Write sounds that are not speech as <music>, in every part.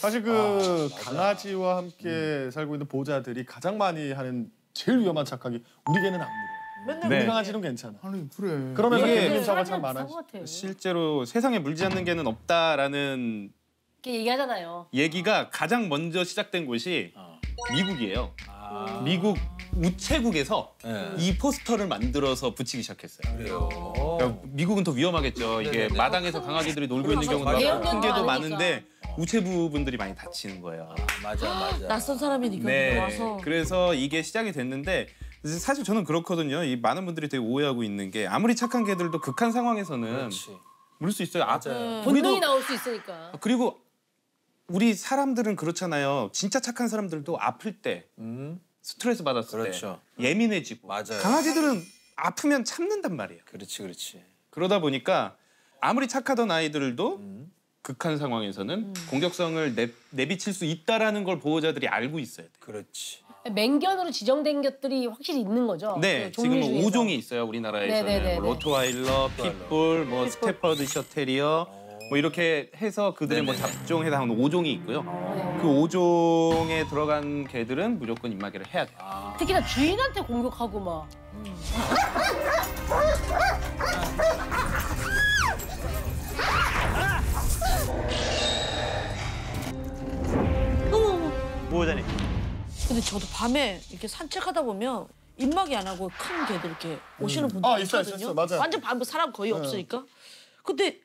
사실 그 강아지와 함께 살고 있는 보호자들이 가장 많이 하는 제일 위험한 착각이 우리 개는 안 물어. 맨날 우리 네. 강아지는 괜찮아. 아니 그래. 그러면서 이게 사고가 참 많아. 실제로 세상에 물지 않는 개는 없다라는 이렇게 얘기하잖아요. 얘기가 가장 먼저 시작된 곳이 미국이에요. 미국 우체국에서 네. 이 포스터를 만들어서 붙이기 시작했어요. 그래요. 그러니까 미국은 더 위험하겠죠. 이게 네네네. 마당에서 강아지들이 놀고 있는 경우도 대형 많고 큰 개도 많으니까. 많은데 우체부 분들이 많이 다치는 거예요. 맞아 맞아. 낯선 사람이니까 네. 와서 그래서 이게 시작이 됐는데 사실 저는 그렇거든요. 이 많은 분들이 되게 오해하고 있는 게 아무리 착한 개들도 극한 상황에서는 그렇지. 물수 있어요. 아, 맞아요. 본능이 우리도- 나올 수 있으니까. 그리고 우리 사람들은 그렇잖아요. 진짜 착한 사람들도 아플 때 음. 스트레스 받았을 그렇죠. 때 예민해지고 맞아요. 강아지들은 아프면 참는단 말이에요. 그렇지 그렇지. 그러다 보니까 아무리 착하던 아이들도 음. 극한 상황에서는 공격성을 내, 내비칠 수 있다라는 걸 보호자들이 알고 있어야 돼. 그렇지. 맹견으로 지정된 것들이 확실히 있는 거죠. 네, 그 종류 지금 중에서. 5종이 있어요 우리나라에서는 네네네네. 뭐 로트와일러, 핏불, 뭐 스태퍼드셔 테리어 뭐 이렇게 해서 그들의 뭐 네네네. 잡종 해당하는 5종이 있고요. 네. 그 5종에 들어간 개들은 무조건 입마개를 해야 돼요. 특히나 주인한테 공격하고 막. 보호자님. 근데 저도 밤에 이렇게 산책하다 보면 입막이 안 하고 큰 개들 이렇게 오시는 분들 아, 있어요, 있거든요. 있어요, 맞아요. 완전 밤에 사람 거의 없으니까. 근데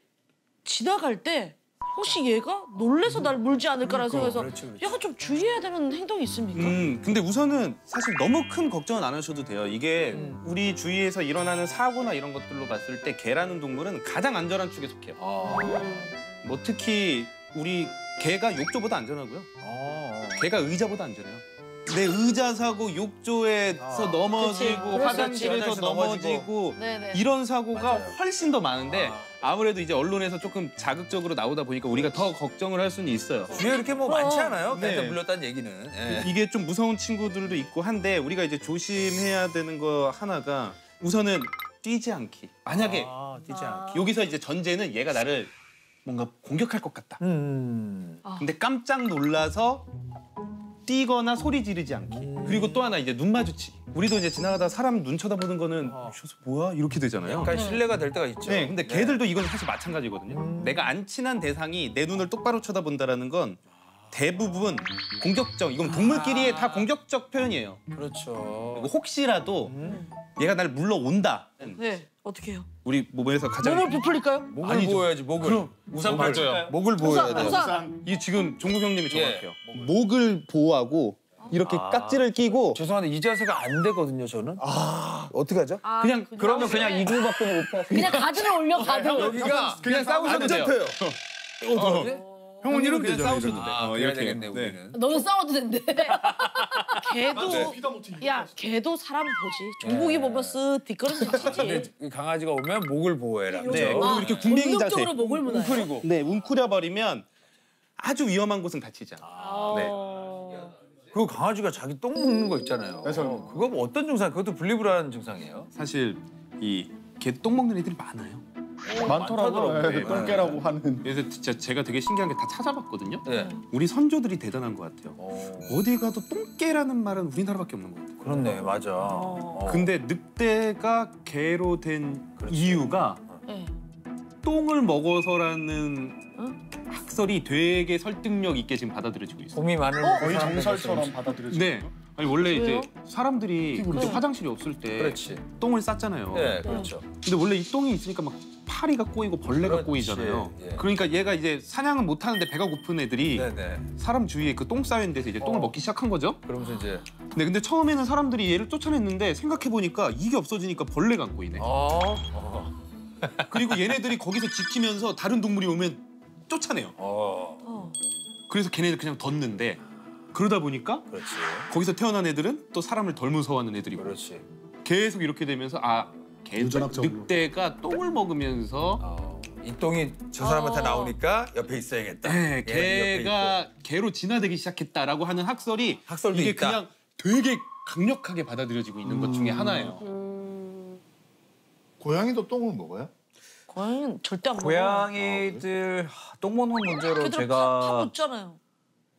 지나갈 때 혹시 얘가 놀래서 날 물지 않을까라는 생각에서 그렇지, 그렇지. 약간 좀 주의해야 되는 행동이 있습니까? 음, 근데 우선은 사실 너무 큰 걱정은 안 하셔도 돼요. 이게 우리 주위에서 일어나는 사고나 이런 것들로 봤을 때 개라는 동물은 가장 안전한 축에 속해요. 아. 뭐 특히 우리 개가 욕조보다 안전하고요. 어. 개가 의자보다 안전해요. 내 의자 사고 욕조에서 아. 넘어지고 그치. 화장실에서 화장실 넘어지고 넘어지고. 네네. 이런 사고가 맞아요. 훨씬 더 많은데 아. 아무래도 이제 언론에서 조금 자극적으로 나오다 보니까 우리가 더 걱정을 할 수는 있어요. 주위에 이렇게 뭐 많지 않아요? 네. 개한테 물렸다는 얘기는. 예. 이게 좀 무서운 친구들도 있고 한데 우리가 이제 조심해야 되는 거 하나가 우선은 뛰지 않기. 만약에 아, 뛰지 않기. 여기서 이제 전제는 얘가 나를 뭔가 공격할 것 같다. 음. 근데 깜짝 놀라서 뛰거나 소리 지르지 않기. 그리고 또 하나 이제 눈 마주치기. 우리도 이제 지나가다 사람 눈 쳐다보는 거는 저 뭐야 이렇게 되잖아요. 약간 신뢰가 될 때가 있죠. 네, 근데 개들도 이건 사실 마찬가지거든요. 내가 안 친한 대상이 내 눈을 똑바로 쳐다본다라는 건 대부분 공격적. 이건 동물끼리의 다 공격적 표현이에요. 그렇죠. 그리고 혹시라도 얘가 날 물러온다. 네. 어떻게 해요? 우리 몸에서 가장 몸을 부풀릴까요? 목을 아니죠. 보여야지 목을. 그럼 우산 목을. 맞아요. 목을 보여야 돼. 우산. 이 지금 종국 형님이 예. 정확해요. 목을 보호하고 이렇게 깍지를 끼고 죄송한데 이 자세가 안 되거든요 저는. 아 어떻게 하죠? 아, 그냥 그냥- 그러면 그냥 이구밖에 못 봐. 그냥 가드를 올려 가드. 여기가 그냥 싸우셔도 돼요. 형은 이렇게 싸우셔도 돼. 아 어, 이렇게. 되겠네 네. 우리는. 너는 싸워도 된대. <laughs> 개도 야 개도 사람 보지. 종국이 보면 쓱 뒷걸음질 근데 치지. 이 강아지가 오면 목을 보호해라. 네, 그죠? 그리고 이렇게 군뱅이 자세. 목을 무나요. 웅크리고. 네, 웅크려 버리면 아주 위험한 곳은 다치지 않아. 네. 어. 그리고 강아지가 자기 똥 먹는 거 있잖아요. 그래서- 그거 뭐 어떤 증상? 그것도 분리불안 증상이에요. 사실 이 개 똥 먹는 애들이 많아요. 많더라고요. 많더라고요. 예, 똥개라고 하는. 그래서 진짜 제가 되게 신기한 게 다 찾아봤거든요. 네. 우리 선조들이 대단한 것 같아요. 어, 어디 가도 똥개라는 말은 우리나라밖에 없는 것 같아요. 그렇네, 맞아. 어. 근데 늑대가 개로 된 이유가 네. 똥을 먹어서라는 학설이 되게 설득력 있게 지금 받아들여지고 있어요. 봄이 많은 거의 사람들 정설처럼. 받아들여지고. 네. 아니 원래 왜요? 이제 사람들이 이제 화장실이 없을 때 그렇지. 똥을 쌌잖아요. 네, 그렇죠. 근데 원래 이 똥이 있으니까 막 파리가 꼬이고 벌레가 그렇지. 꼬이잖아요. 예. 그러니까 얘가 이제 사냥은 못 하는데 배가 고픈 애들이 네, 네. 사람 주위에 그 똥 쌓인 데서 이제 똥을 어. 먹기 시작한 거죠. 그러면서 이제 네, 근데 처음에는 사람들이 얘를 쫓아냈는데 생각해 보니까 이게 없어지니까 벌레가 꼬이네. 어, 어, <laughs> 그리고 얘네들이 거기서 지키면서 다른 동물이 오면 쫓아내요. 어, 어. 그래서 걔네들 그냥 뒀는데 그러다 보니까 그렇지, 거기서 태어난 애들은 또 사람을 덜 무서워하는 애들이고 그렇지. 계속 이렇게 되면서 아 개, 유전학적으로. 늑대가 똥을 먹으면서 어, 이 똥이 저 사람한테 어. 나오니까 옆에 있어야겠다. 네. 개가 개로 진화되기 시작했다라고 하는 학설이 학설도 이게 있다. 그냥 되게 강력하게 받아들여지고 있는 것 중에 하나예요. 음. 고양이도 똥을 먹어요? 고양이는 절대 안 먹어. 고양이들 하, 똥 먹는 문제로 제가 묻잖아요.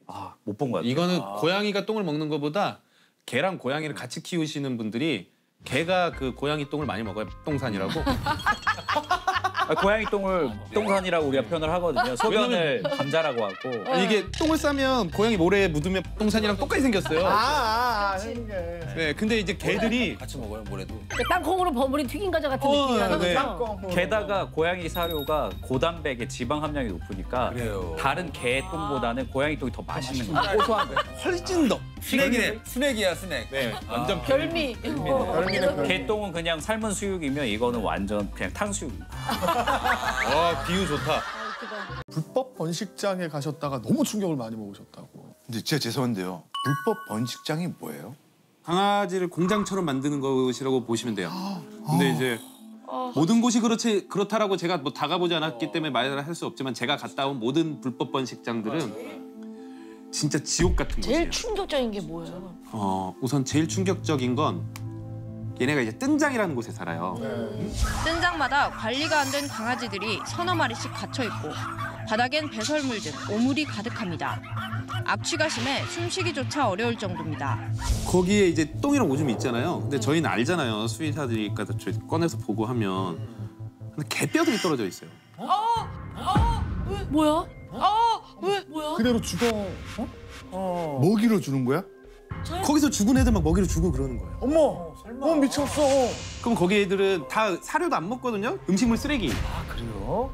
아, 못 본 것 같아요. 이거는 고양이가 똥을 먹는 것보다 개랑 고양이를 같이 키우시는 분들이 개가 그 고양이 똥을 많이 먹어요. 똥산이라고. <laughs> 아, 고양이 똥을 똥산이라고 우리가 표현을 하거든요. 소변을 감자라고 하고. 아니, 이게 똥을 싸면 고양이 모래에 묻으면 똥산이랑 똑같이 생겼어요. 아, 아, 아. 네, 근데 이제 개들이 같이 먹어요 모래도. 그 땅콩으로 버무린 튀긴 과자 같은 어, 느낌이 나는 네. 게다가 고양이 사료가 고단백의 지방 함량이 높으니까 그래요. 다른 개 똥보다는 고양이 똥이 더 맛있는 거예요. 고소한 거. 훨씬 더 스낵이네. 스낵이야 스낵. 네, 완전 별미. 어, 별미네, 별미. 개 똥은 그냥 삶은 수육이면 이거는 완전 그냥 탕수육. <laughs> 와 비유 좋다. 불법 번식장에 가셨다가 너무 충격을 많이 먹으셨다고. 근데 진짜 죄송한데요. 불법 번식장이 뭐예요? 강아지를 공장처럼 만드는 것이라고 보시면 돼요. 근데 이제 모든 곳이 그렇지 그렇다라고 제가 뭐 다 가보지 않았기 때문에 말을 할 수 없지만 제가 갔다 온 모든 불법 번식장들은 진짜 지옥 같은 곳이에요. 제일 충격적인 게 뭐예요? 어, 우선 제일 충격적인 건 얘네가 이제 뜬장이라는 곳에 살아요. 뜬장마다 관리가 안 된 강아지들이 서너 마리씩 갇혀 있고 바닥엔 배설물 등 오물이 가득합니다. 악취가 심해 숨쉬기조차 어려울 정도입니다. 거기에 이제 똥이랑 오줌이 있잖아요. 근데 저희는 알잖아요. 수의사들이니까 저희 꺼내서 보고 하면 근데 개뼈들이 떨어져 있어요. 뭐야? 아, 왜? 뭐야? 그대로 죽어. 어? 먹이로 주는 거야? 거기서 죽은 애들 막 먹이로 주고 그러는 거예요. 어머, 어 미쳤어. 그럼 거기 애들은 다 사료도 안 먹거든요. 음식물 쓰레기 아 그래요?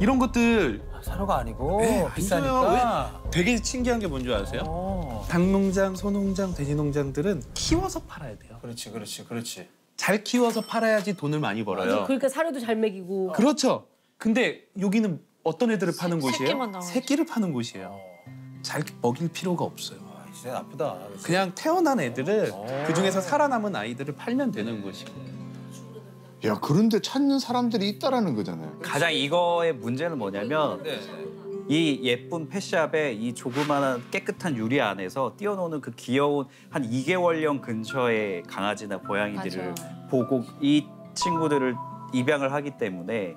이런 것들 아, 사료가 아니고 네, 비싸니까. 되게 신기한 게 뭔지 아세요? 어. 닭농장, 소농장, 돼지농장들은 키워서 팔아야 돼요. 그렇지 그렇지 그렇지. 잘 키워서 팔아야지 돈을 많이 벌어요. 그러니까 사료도 잘 먹이고. 그렇죠. 근데 여기는 어떤 애들을 파는 곳이에요? 새끼만 나오는 새끼를 파는 곳이에요. 잘 먹일 필요가 없어요. 아, 진짜 나쁘다. 그냥 태어난 애들을 어. 그 중에서 살아남은 아이들을 팔면 되는 것이고. 야 그런데 찾는 사람들이 있다라는 거잖아요. 가장 이거의 문제는 뭐냐면 네. 이 예쁜 펫샵의 이 조그마한 깨끗한 유리 안에서 뛰어노는 그 귀여운 한 2개월령 근처의 강아지나 고양이들을 보고 이 친구들을 입양을 하기 때문에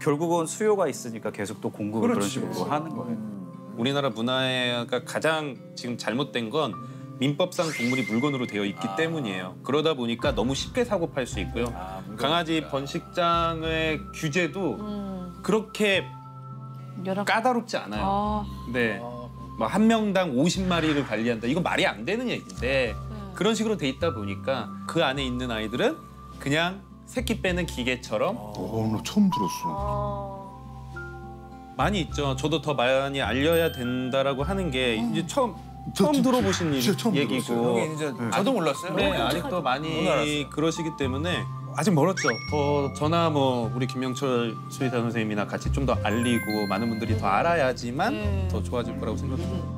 결국은 수요가 있으니까 계속 또 공급을 그런 그렇지. 식으로 하는 거예요. 우리나라 문화가 가장 지금 잘못된 건 민법상 동물이 물건으로 되어 있기 아. 때문이에요. 그러다 보니까 너무 쉽게 사고 팔 수 있고요. 아, 강아지. 번식장의 규제도 음, 그렇게 열악. 까다롭지 않아요. 아, 네. 뭐한 명당 50마리를 관리한다. 이건 말이 안 되는 얘기인데 그런 식으로 돼 있다 보니까 그 안에 있는 아이들은 그냥 새끼 빼는 기계처럼 어, 나 처음 들었어. 아. 많이 있죠. 저도 더 많이 알려야 된다라고 하는 게 이제 처음 저 처음 들어보신 진짜 처음 얘기고. 이제 저도 몰랐어요. 네, 아직도 많이. 그러시기 때문에 아직 멀었죠. 더 저나 뭐 우리 김명철 수의사 선생님이나 같이 좀 더 알리고 많은 분들이 더 알아야지만 네. 더 좋아질 거라고 생각합니다.